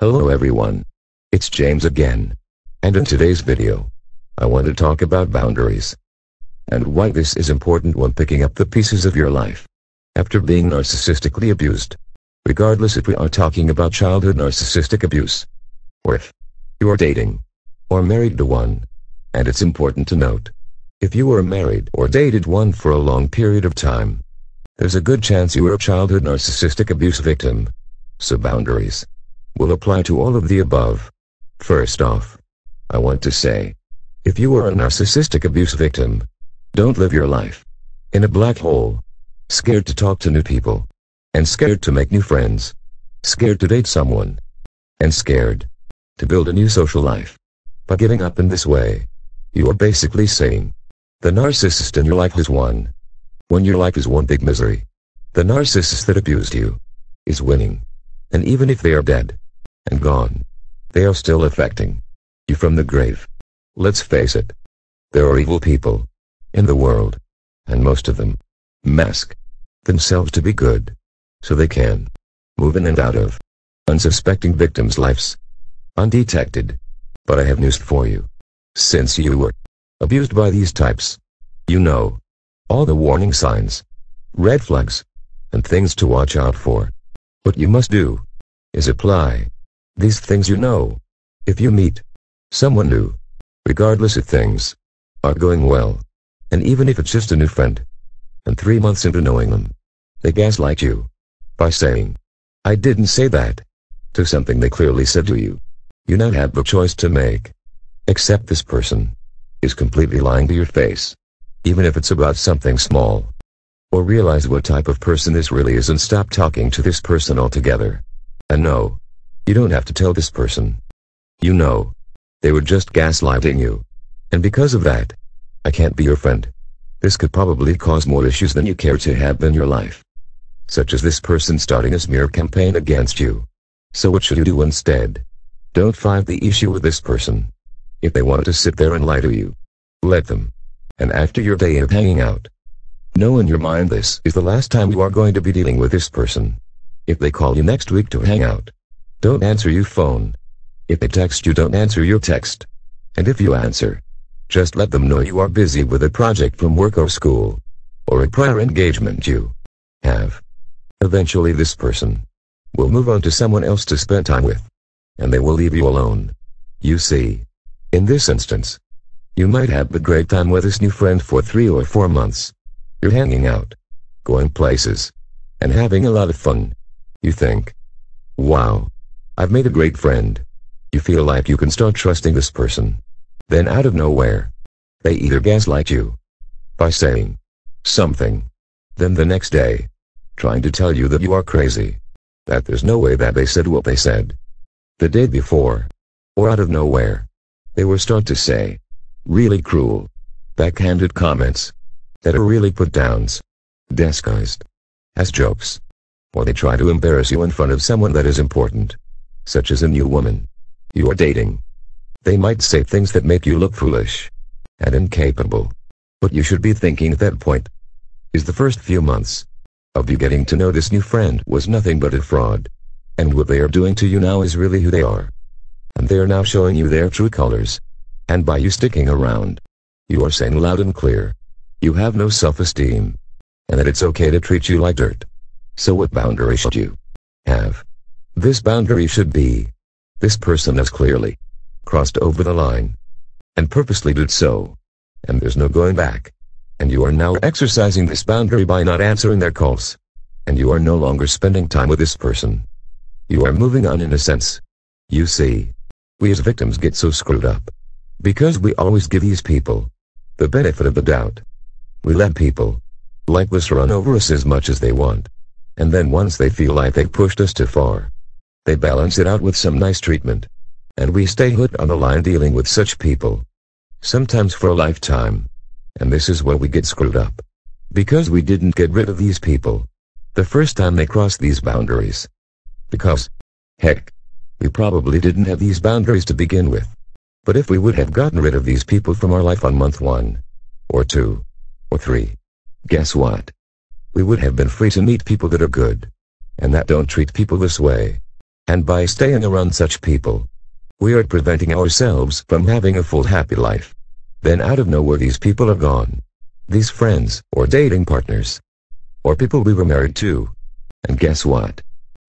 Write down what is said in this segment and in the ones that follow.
Hello everyone. It's James again. And in today's video, I want to talk about boundaries. And why this is important when picking up the pieces of your life. After being narcissistically abused. Regardless if we are talking about childhood narcissistic abuse. Or if you are dating. Or married to one. And it's important to note. If you were married or dated one for a long period of time. There's a good chance you were a childhood narcissistic abuse victim. So boundaries will apply to all of the above. First off, I want to say, if you are a narcissistic abuse victim, don't live your life in a black hole, scared to talk to new people, and scared to make new friends, scared to date someone, and scared to build a new social life. By giving up in this way, you are basically saying, the narcissist in your life is won. When your life is one big misery, the narcissist that abused you is winning. And even if they are dead, and gone. They are still affecting you from the grave. Let's face it. There are evil people in the world, and most of them mask themselves to be good, so they can move in and out of unsuspecting victims' lives undetected. But I have news for you. Since you were abused by these types, you know all the warning signs, red flags, and things to watch out for. What you must do is apply these things you know. If you meet someone new, regardless if things are going well, and even if it's just a new friend, and three months into knowing them, they gaslight you by saying, I didn't say that, to something they clearly said to you. You now have the choice to make. Except this person is completely lying to your face, even if it's about something small. Or realize what type of person this really is and stop talking to this person altogether. And no, you don't have to tell this person. You know. They were just gaslighting you. And because of that, I can't be your friend. This could probably cause more issues than you care to have in your life. Such as this person starting a smear campaign against you. So what should you do instead? Don't find the issue with this person. If they want to sit there and lie to you, let them. And after your day of hanging out, know in your mind this is the last time you are going to be dealing with this person. If they call you next week to hang out, don't answer your phone. If they text you don't answer your text. And if you answer, just let them know you are busy with a project from work or school. Or a prior engagement you have. Eventually this person will move on to someone else to spend time with. And they will leave you alone. You see. In this instance, you might have a great time with this new friend for three or four months. You're hanging out, going places, and having a lot of fun. You think, wow, I've made a great friend. You feel like you can start trusting this person. Then out of nowhere, they either gaslight you by saying something, then the next day, trying to tell you that you are crazy, that there's no way that they said what they said the day before, or out of nowhere, they will start to say really cruel, backhanded comments that are really put downs, disguised as jokes, or they try to embarrass you in front of someone that is important such as a new woman you are dating. They might say things that make you look foolish and incapable. But you should be thinking at that point is the first few months of you getting to know this new friend was nothing but a fraud. And what they are doing to you now is really who they are. And they are now showing you their true colors. And by you sticking around, you are saying loud and clear, you have no self-esteem. And that it's okay to treat you like dirt. So what boundary should you have? This boundary should be. This person has clearly crossed over the line and purposely did so. And there's no going back. And you are now exercising this boundary by not answering their calls. And you are no longer spending time with this person. You are moving on in a sense. You see, we as victims get so screwed up. Because we always give these people the benefit of the doubt. We let people like this run over us as much as they want. And then once they feel like they've pushed us too far, they balance it out with some nice treatment. And we stay hooked on the line dealing with such people. Sometimes for a lifetime. And this is where we get screwed up. Because we didn't get rid of these people. The first time they crossed these boundaries. Because, heck, we probably didn't have these boundaries to begin with. But if we would have gotten rid of these people from our life on month one, or two, or three, guess what? We would have been free to meet people that are good, and that don't treat people this way. And by staying around such people, we are preventing ourselves from having a full happy life. Then out of nowhere these people are gone. These friends, or dating partners, or people we were married to. And guess what?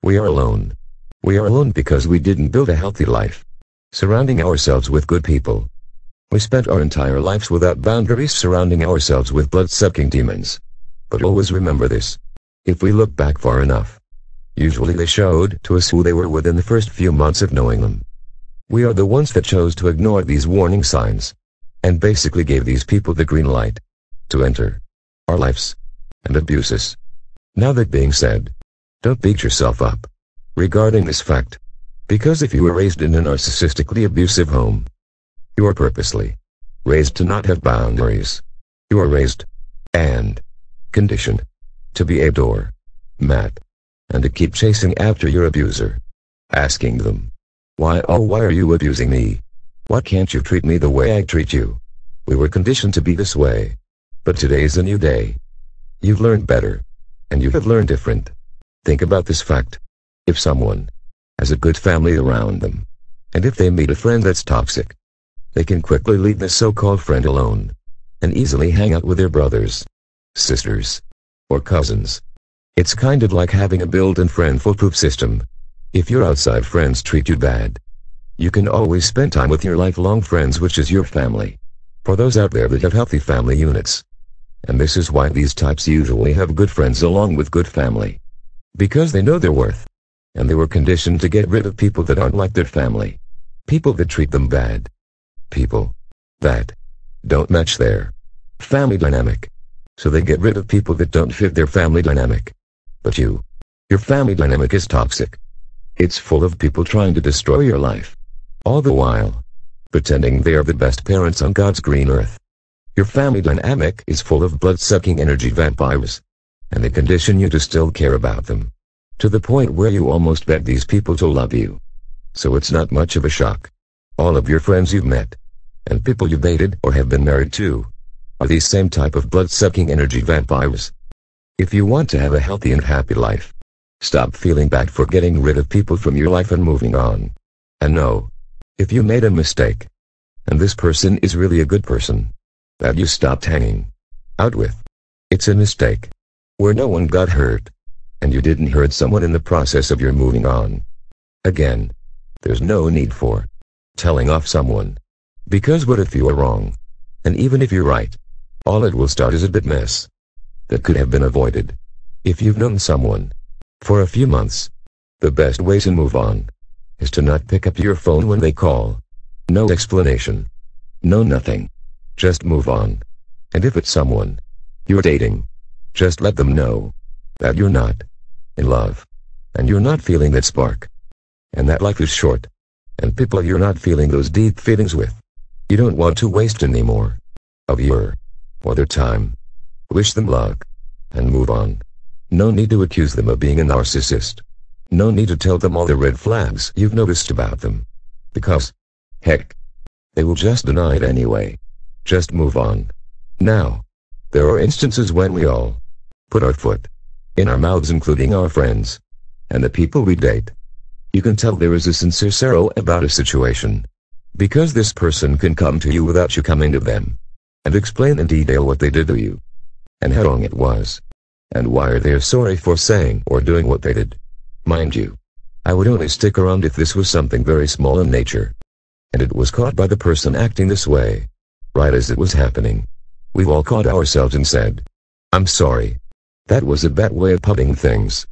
We are alone. We are alone because we didn't build a healthy life. Surrounding ourselves with good people. We spent our entire lives without boundaries surrounding ourselves with blood-sucking demons. But always remember this. If we look back far enough, usually they showed to us who they were within the first few months of knowing them. We are the ones that chose to ignore these warning signs, and basically gave these people the green light to enter our lives and abuse us. Now that being said, don't beat yourself up regarding this fact, because if you were raised in a narcissistically abusive home, you are purposely raised to not have boundaries. You are raised and conditioned to be a door mat and to keep chasing after your abuser, asking them, why oh why are you abusing me? Why can't you treat me the way I treat you? We were conditioned to be this way. But today's a new day. You've learned better. And you have learned different. Think about this fact. If someone has a good family around them, and if they meet a friend that's toxic, they can quickly leave this so-called friend alone, and easily hang out with their brothers, sisters, or cousins. It's kind of like having a built-in friend foolproof system. If your outside friends treat you bad, you can always spend time with your lifelong friends which is your family. For those out there that have healthy family units. And this is why these types usually have good friends along with good family. Because they know their worth. And they were conditioned to get rid of people that aren't like their family. People that treat them bad. People that don't match their family dynamic. So they get rid of people that don't fit their family dynamic. But you, your family dynamic is toxic. It's full of people trying to destroy your life. All the while, pretending they are the best parents on God's green earth. Your family dynamic is full of blood-sucking energy vampires. And they condition you to still care about them. To the point where you almost beg these people to love you. So it's not much of a shock. All of your friends you've met, and people you've dated or have been married to, are these same type of blood-sucking energy vampires. If you want to have a healthy and happy life, stop feeling bad for getting rid of people from your life and moving on. And know, if you made a mistake, and this person is really a good person, that you stopped hanging out with, it's a mistake, where no one got hurt, and you didn't hurt someone in the process of your moving on. Again, there's no need for telling off someone. Because what if you are wrong? And even if you're right, all it will start is a bit mess that could have been avoided. If you've known someone for a few months, the best way to move on is to not pick up your phone when they call. No explanation. No nothing. Just move on. And if it's someone you're dating, just let them know that you're not in love. And you're not feeling that spark. And that life is short. And people you're not feeling those deep feelings with. You don't want to waste any more of your or their time. Wish them luck. And move on. No need to accuse them of being a narcissist. No need to tell them all the red flags you've noticed about them. Because, heck, they will just deny it anyway. Just move on. Now, there are instances when we all put our foot in our mouths including our friends and the people we date. You can tell there is a sincere sorrow about a situation. Because this person can come to you without you coming to them and explain in detail what they did to you and how wrong it was and why are they sorry for saying or doing what they did. Mind you, I would only stick around if this was something very small in nature. And it was caught by the person acting this way. Right as it was happening. We've all caught ourselves and said, I'm sorry. That was a bad way of putting things.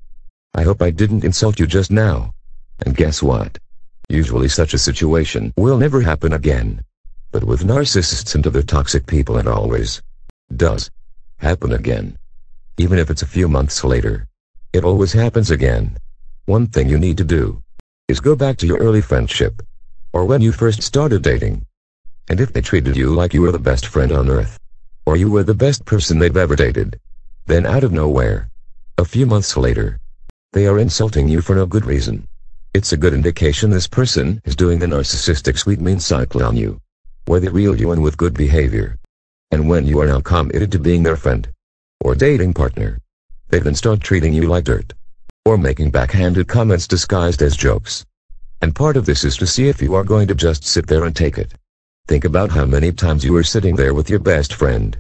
I hope I didn't insult you just now. And guess what? Usually such a situation will never happen again. But with narcissists and other toxic people it always does happen again. Even if it's a few months later. It always happens again. One thing you need to do is go back to your early friendship. Or when you first started dating. And if they treated you like you were the best friend on earth. Or you were the best person they've ever dated. Then out of nowhere, a few months later, they are insulting you for no good reason. It's a good indication this person is doing the narcissistic sweet mean cycle on you. Where they reel you in with good behavior. And when you are now committed to being their friend or dating partner, they then start treating you like dirt. or making backhanded comments disguised as jokes. And part of this is to see if you are going to just sit there and take it. Think about how many times you were sitting there with your best friend.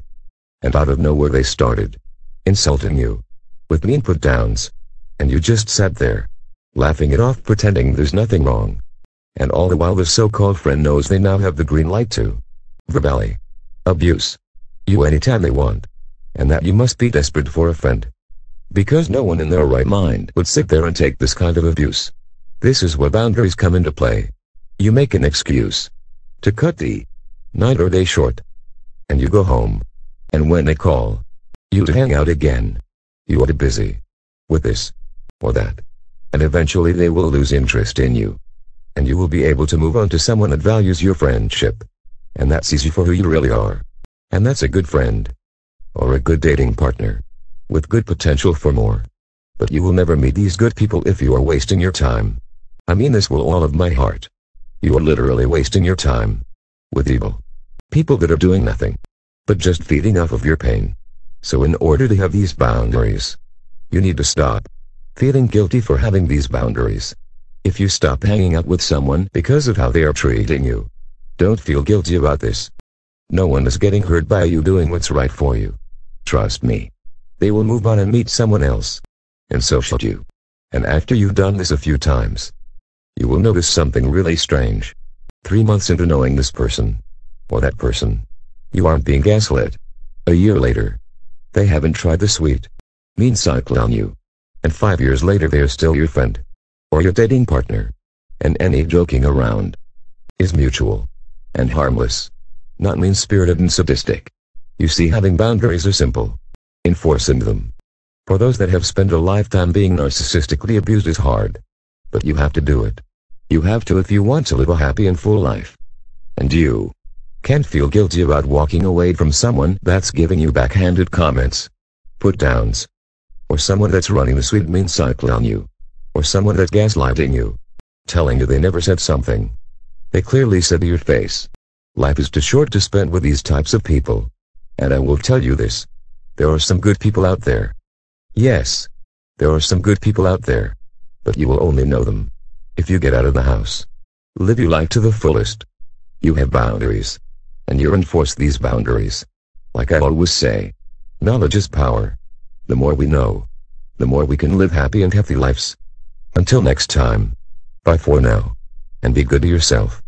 And out of nowhere they started insulting you with mean put downs. And you just sat there, laughing it off pretending there's nothing wrong. And all the while the so-called friend knows they now have the green light to verbally abuse you anytime they want. And that you must be desperate for a friend. Because no one in their right mind would sit there and take this kind of abuse. This is where boundaries come into play. You make an excuse to cut the night or day short. And you go home. And when they call you to hang out again, you are busy with this or that. And eventually they will lose interest in you. And you will be able to move on to someone that values your friendship. And that sees you for who you really are. And that's a good friend. Or a good dating partner. With good potential for more. But you will never meet these good people if you are wasting your time. I mean this with all of my heart. You are literally wasting your time. With evil. People that are doing nothing. But just feeding off of your pain. So in order to have these boundaries, you need to stop feeling guilty for having these boundaries. If you stop hanging out with someone because of how they are treating you, don't feel guilty about this. No one is getting hurt by you doing what's right for you. Trust me. They will move on and meet someone else. And so should you. And after you've done this a few times, you will notice something really strange. Three months into knowing this person, or that person, you aren't being gaslit. A year later, they haven't tried the sweet, mean cycle on you. And five years later they're still your friend. Or your dating partner. And any joking around is mutual and harmless, not mean-spirited and sadistic. You see having boundaries are simple. Enforcing them. For those that have spent a lifetime being narcissistically abused is hard. But you have to do it. You have to if you want to live a happy and full life. And you can't feel guilty about walking away from someone that's giving you backhanded comments, put downs, or someone that's running the sweet mean cycle on you, or someone that's gaslighting you, telling you they never said something. They clearly said to your face. Life is too short to spend with these types of people. And I will tell you this. There are some good people out there. Yes. There are some good people out there. But you will only know them. If you get out of the house. Live your life to the fullest. You have boundaries. And you enforce these boundaries. Like I always say. Knowledge is power. The more we know, the more we can live happy and healthy lives. Until next time. Bye for now. And be good to yourself.